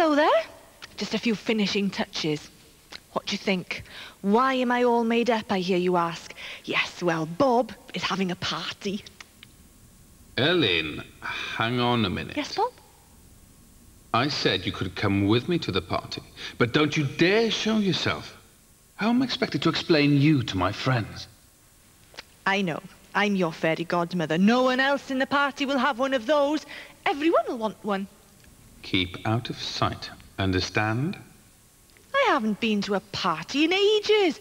Hello there. Just a few finishing touches. What do you think? Why am I all made up, I hear you ask? Yes, well, Bob is having a party. Ellen, hang on a minute. Yes, Bob? I said you could come with me to the party, but don't you dare show yourself. How am I expected to explain you to my friends? I know. I'm your fairy godmother. No one else in the party will have one of those. Everyone will want one. Keep out of sight. Understand? I haven't been to a party in ages.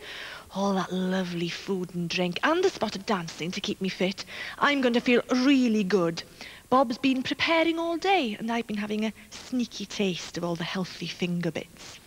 All that lovely food and drink and the spot of dancing to keep me fit. I'm going to feel really good. Bob's been preparing all day and I've been having a sneaky taste of all the healthy finger bits.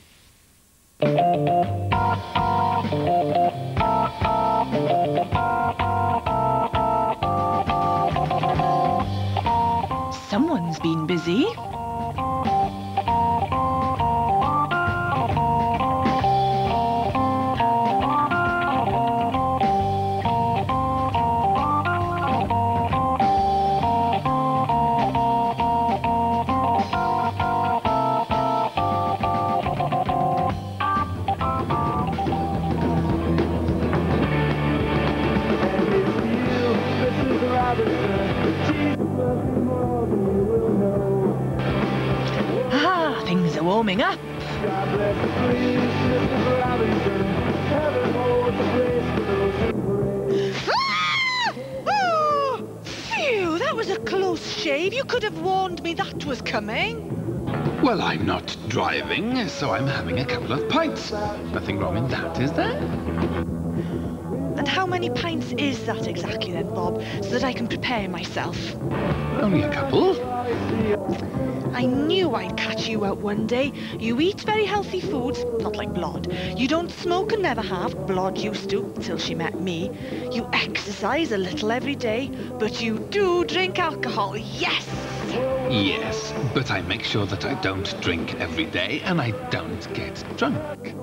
Shave. You could have warned me that was coming. Well, I'm not driving, so I'm having a couple of pints. Nothing wrong in that, is there? And how many pints is that exactly then, Bob, so that I can prepare myself? Only a couple. I knew I'd catch you out one day. You eat very healthy foods, not like Blod. You don't smoke and never have. Blod used to, till she met me. You exercise a little every day, but you do drink alcohol, yes! Yes, but I make sure that I don't drink every day and I don't get drunk.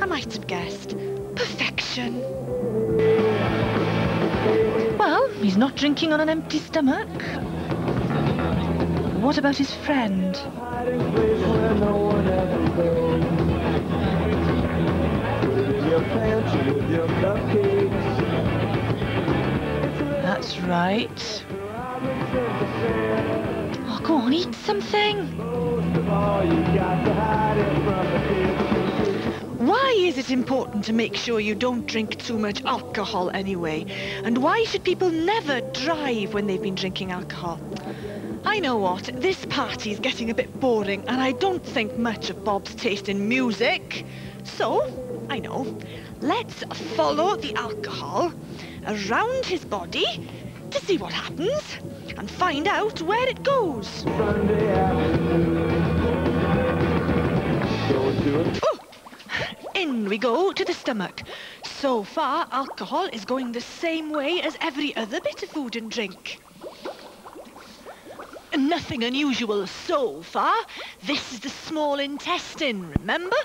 I might have guessed. Perfection. Well, he's not drinking on an empty stomach. What about his friend? That's right. Oh, go on, eat something. Why is it important to make sure you don't drink too much alcohol anyway? And why should people never drive when they've been drinking alcohol? I know what, this party's getting a bit boring and I don't think much of Bob's taste in music. So, I know, let's follow the alcohol around his body to see what happens and find out where it goes. Oh, in we go to the stomach. So far, alcohol is going the same way as every other bit of food and drink. Nothing unusual so far. This is the small intestine, remember?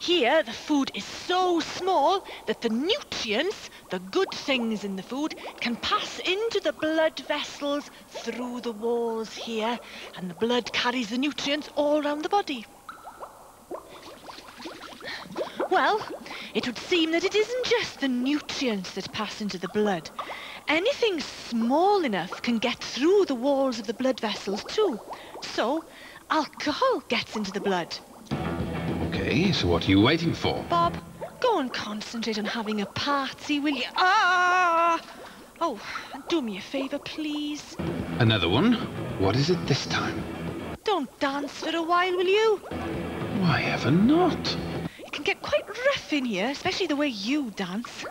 Here, the food is so small that the nutrients, the good things in the food, can pass into the blood vessels through the walls here, and the blood carries the nutrients all around the body. Well, it would seem that it isn't just the nutrients that pass into the blood. Anything small enough can get through the walls of the blood vessels too. So, alcohol gets into the blood. Okay, so what are you waiting for? Bob, go and concentrate on having a party, will you? Ah! Oh, do me a favour, please. Another one? What is it this time? Don't dance for a while, will you? Why ever not? It can get quite rough in here, especially the way you dance.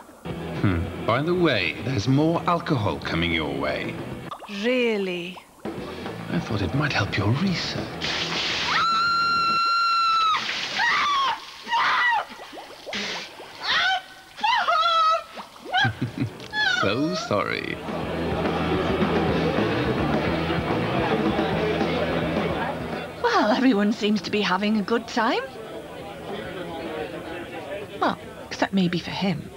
By the way, there's more alcohol coming your way. Really? I thought it might help your research. so sorry. Well, everyone seems to be having a good time. Well, except maybe for him.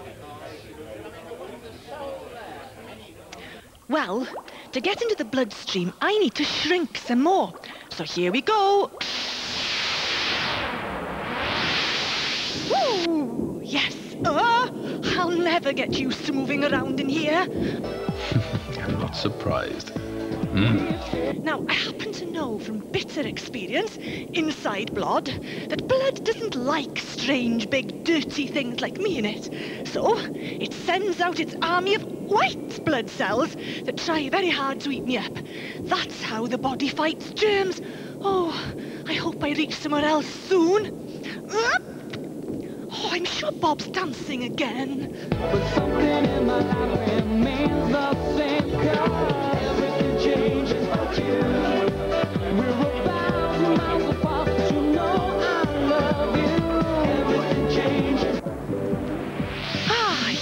Well, to get into the bloodstream, I need to shrink some more. So here we go. Woo! Yes. Uh, I'll never get used to moving around in here. I'm not surprised. Mm. Now, I happen to know from bitter experience, inside blood, that blood doesn't like strange, big, dirty things like me in it. So, it sends out its army of white blood cells that try very hard to eat me up. That's how the body fights germs. Oh, I hope I reach somewhere else soon. Oh, I'm sure Bob's dancing again. Ah,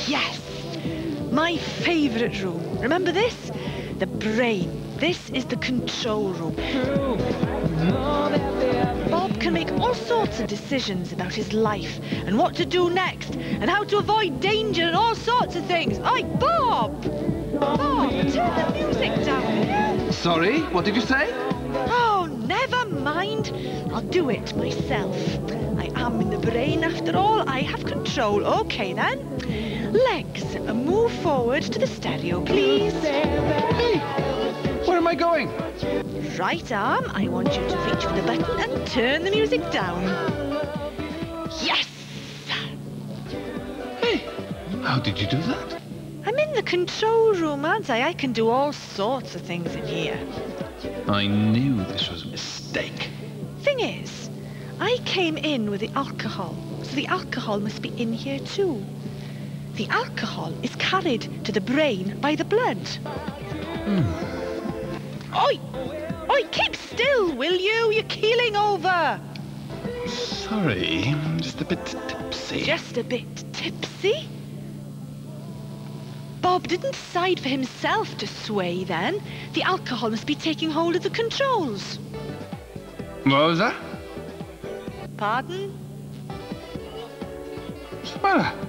My favourite room. Remember this? The brain. This is the control room. Bob can make all sorts of decisions about his life and what to do next and how to avoid danger and all sorts of things. Oi, Bob! Bob, turn the music down. Sorry, what did you say? Oh, never mind. I'll do it myself. I am in the brain after all. I have control. Okay then. Legs, move forward to the stereo, please. Hey, where am I going? Right arm, I want you to reach for the button and turn the music down. Yes! Hey, how did you do that? I'm in the control room, aren't I? I can do all sorts of things in here. I knew this was a mistake. Thing is, I came in with the alcohol, so the alcohol must be in here too. The alcohol is carried to the brain by the blood. Hmm. Oi! Oi, keep still, will you? You're keeling over. Sorry, I'm just a bit tipsy. Just a bit tipsy? Bob didn't decide for himself to sway then. The alcohol must be taking hold of the controls. What was that? Pardon? What's the matter?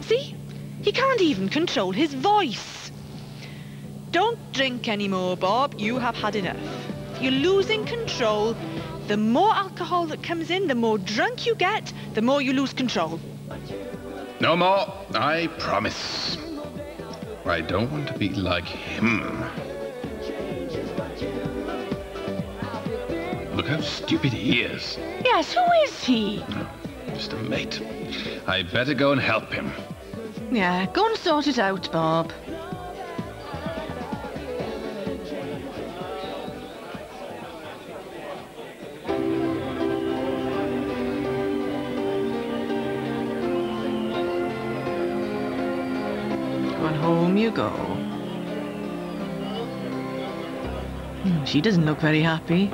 See? He can't even control his voice. Don't drink anymore, Bob. You have had enough. You're losing control. The more alcohol that comes in, the more drunk you get, the more you lose control. No more, I promise. I don't want to be like him. Look how stupid he is. Yes, who is he? Just a mate. I better go and help him. Yeah, go and sort it out, Bob. Home you go. She doesn't look very happy.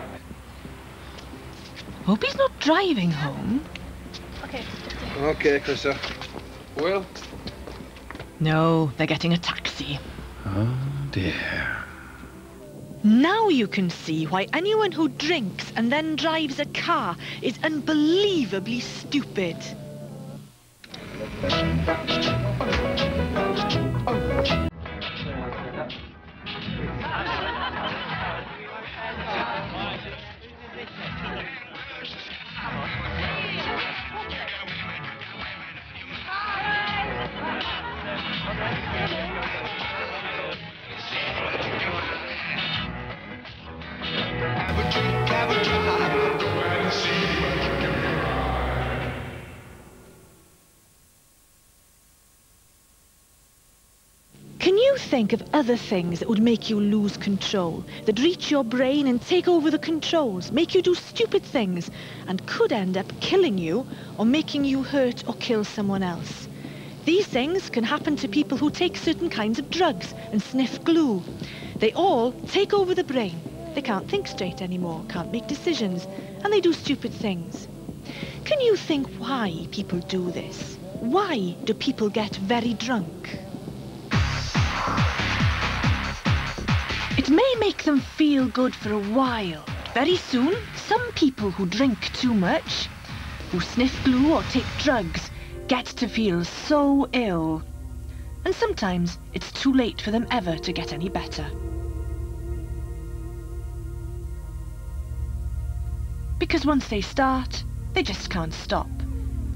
Hope he's not driving home. Okay, Chrissa. Uh, well? No, they're getting a taxi. Oh dear. Now you can see why anyone who drinks and then drives a car is unbelievably stupid. Think of other things that would make you lose control, that reach your brain and take over the controls, make you do stupid things, and could end up killing you or making you hurt or kill someone else? These things can happen to people who take certain kinds of drugs and sniff glue. They all take over the brain. They can't think straight anymore, can't make decisions, and they do stupid things. Can you think why people do this? Why do people get very drunk? It may make them feel good for a while. Very soon, some people who drink too much, who sniff glue or take drugs, get to feel so ill. And sometimes it's too late for them ever to get any better. Because once they start, they just can't stop.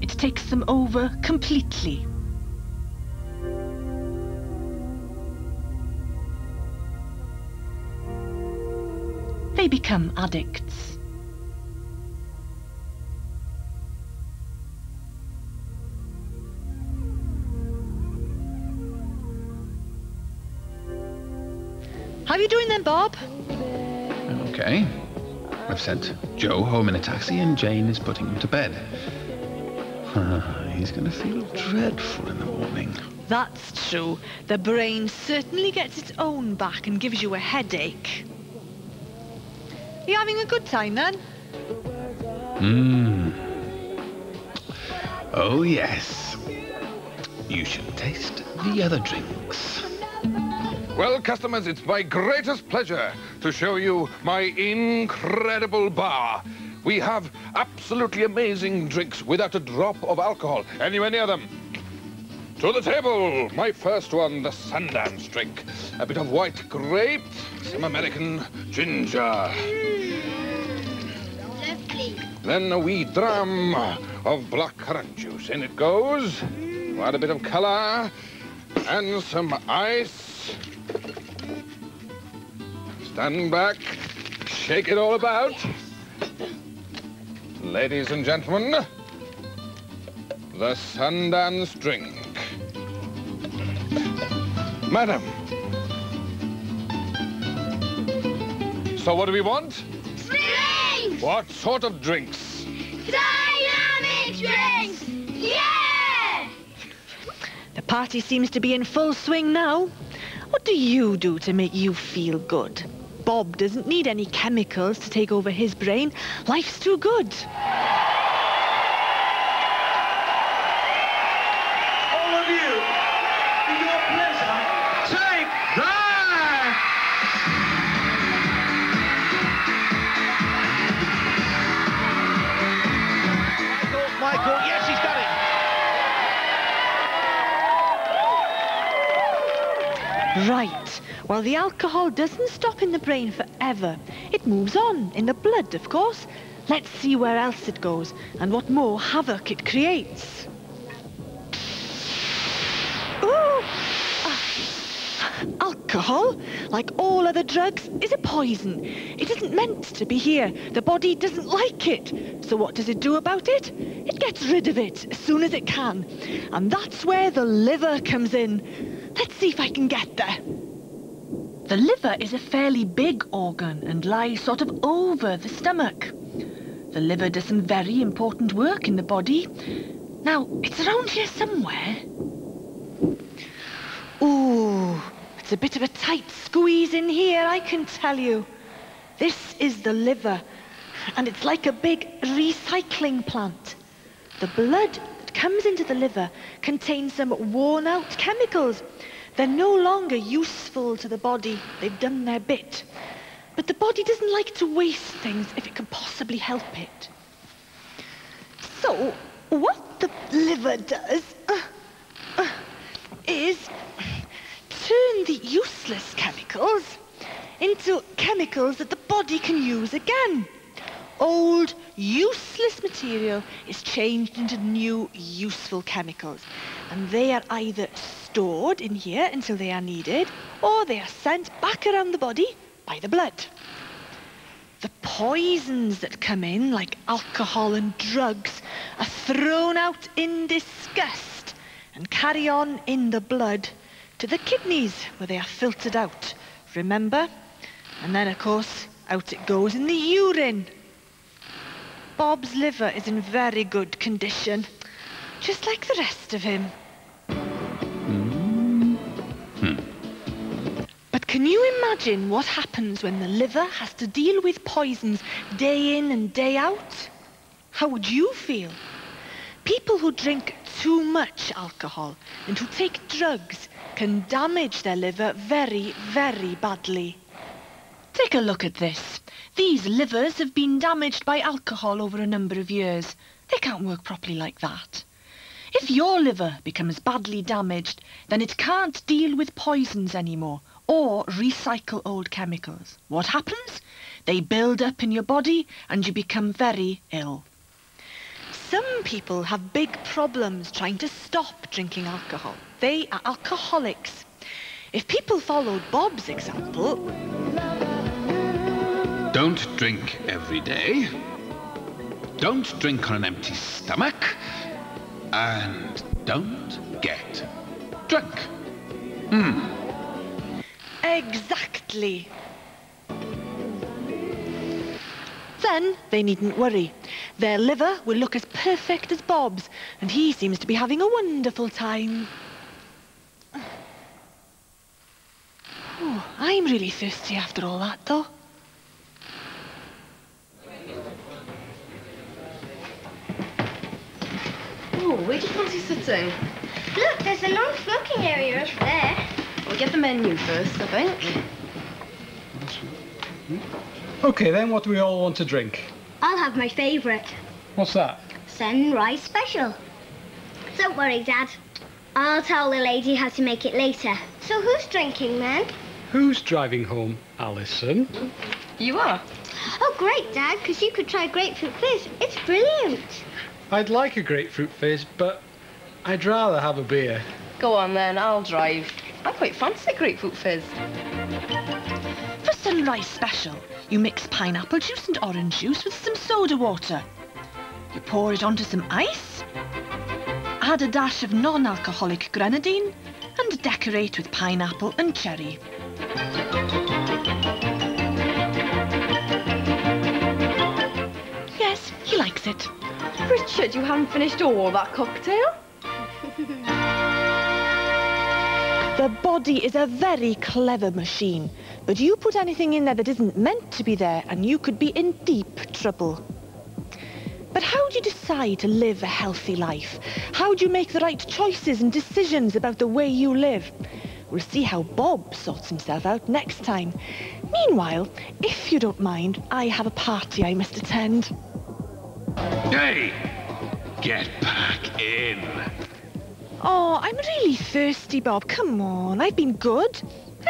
it takes them over completely. They become addicts. How are you doing then, Bob? Okay. I've sent Joe home in a taxi and Jane is putting him to bed. He's going to feel dreadful in the morning. That's true. The brain certainly gets its own back and gives you a headache. You having a good time then? Mmm. Oh, yes. You should taste the other drinks. Well, customers, it's my greatest pleasure to show you my incredible bar. We have absolutely amazing drinks without a drop of alcohol anywhere near them. To the table, my first one, the Sundance drink. A bit of white grape, some American ginger. Then a wee dram of black currant juice. In it goes. Add a bit of color and some ice. Stand back, shake it all about. Ladies and gentlemen, the Sundance drink. Madam. So what do we want? Drinks! What sort of drinks? Dynamic drinks! Yeah! The party seems to be in full swing now. What do you do to make you feel good? Bob doesn't need any chemicals to take over his brain. Life's too good. Right. Well, the alcohol doesn't stop in the brain forever. It moves on, in the blood, of course. Let's see where else it goes and what more havoc it creates. Ooh! Ah. Alcohol, like all other drugs, is a poison. It isn't meant to be here. The body doesn't like it. So what does it do about it? It gets rid of it as soon as it can. And that's where the liver comes in. Let's see if I can get there. The liver is a fairly big organ and lies sort of over the stomach. The liver does some very important work in the body. Now, it's around here somewhere. Ooh, it's a bit of a tight squeeze in here, I can tell you. This is the liver, and it's like a big recycling plant. The blood comes into the liver contains some worn out chemicals. They're no longer useful to the body. They've done their bit. But the body doesn't like to waste things if it can possibly help it. So, what the liver does uh, uh, is turn the useless chemicals into chemicals that the body can use again. Old, useless material is changed into new, useful chemicals. And they are either stored in here until they are needed, or they are sent back around the body by the blood. The poisons that come in, like alcohol and drugs, are thrown out in disgust and carry on in the blood to the kidneys, where they are filtered out. Remember? And then, of course, out it goes in the urine. Bob's liver is in very good condition, just like the rest of him. Hmm. Hmm. But can you imagine what happens when the liver has to deal with poisons day in and day out? How would you feel? People who drink too much alcohol and who take drugs can damage their liver very, very badly. Take a look at this. These livers have been damaged by alcohol over a number of years. They can't work properly like that. If your liver becomes badly damaged, then it can't deal with poisons anymore or recycle old chemicals. What happens? They build up in your body and you become very ill. Some people have big problems trying to stop drinking alcohol. They are alcoholics. If people followed Bob's example, Don't drink every day. Don't drink on an empty stomach. And don't get drunk. Hmm. exactly. Then they needn't worry. Their liver will look as perfect as Bob's, and he seems to be having a wonderful time. Oh, I'm really thirsty after all that, though. Oh, where do you fancy sitting? Look, there's a non-smoking area over there. We'll get the menu first, I think. Okay, then what do we all want to drink? I'll have my favourite, What's that? sunrise special. Don't worry, Dad. I'll tell the lady how to make it later. So who's drinking then? Who's driving home? Alison. You are? Oh, great, Dad, because you could try grapefruit fizz. It's brilliant. I'd like a grapefruit fizz, but I'd rather have a beer. Go on then, I'll drive. I quite fancy grapefruit fizz. For sunrise special, you mix pineapple juice and orange juice with some soda water. You pour it onto some ice, add a dash of non-alcoholic grenadine, and decorate with pineapple and cherry. Yes, he likes it. Richard, you haven't finished all that cocktail? The body is a very clever machine, but you put anything in there that isn't meant to be there and you could be in deep trouble. But how do you decide to live a healthy life? How do you make the right choices and decisions about the way you live? We'll see how Bob sorts himself out next time. Meanwhile, if you don't mind, I have a party I must attend. Hey! Get back in. Oh, I'm really thirsty, Bob. Come on, I've been good.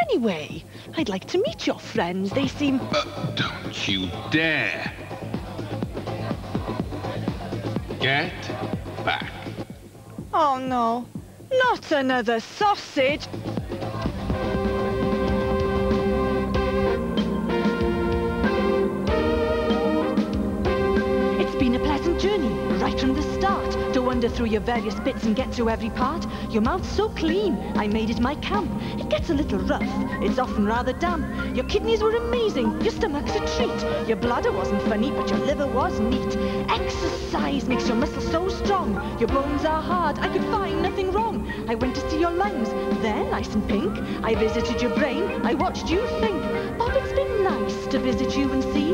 Anyway, I'd like to meet your friends. They seem... Uh, don't you dare. Get back. Oh no, not another sausage. Wander through your various bits and get through every part. Your mouth's so clean, I made it my camp. It gets a little rough, it's often rather damp. Your kidneys were amazing, your stomach's a treat. Your bladder wasn't funny, but your liver was neat. Exercise makes your muscles so strong. Your bones are hard, I could find nothing wrong. I went to see your lungs, they're nice and pink. I visited your brain, I watched you think. Bob, it's been nice to visit you and see